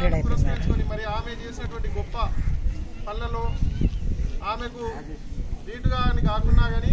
అయిపోయింది పురస్కరించుకొని మరి ఆమె చేసినటువంటి గొప్ప పనులలో ఆమెకు నీటుగా అని కాకుండా కానీ